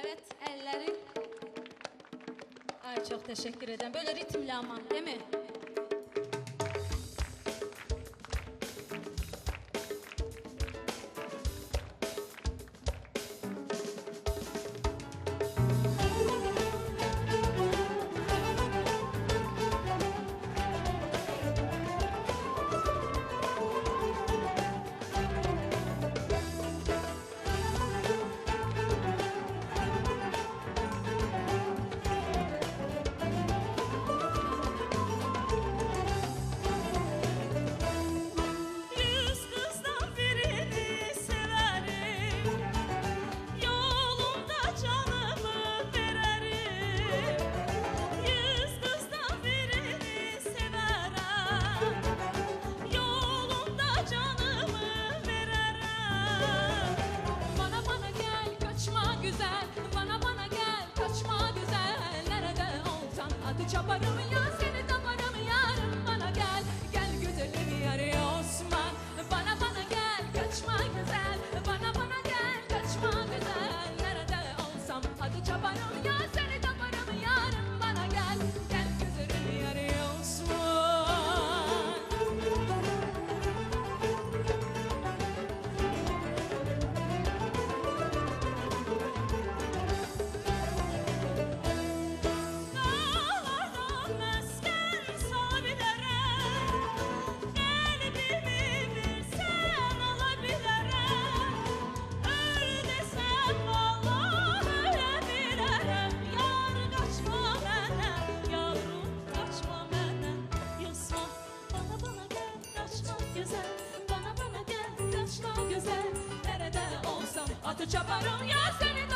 Evet, elleri. Ay çok teşekkür ederim. Böyle ritimli ama değil mi? But do we Çaparım ya seni.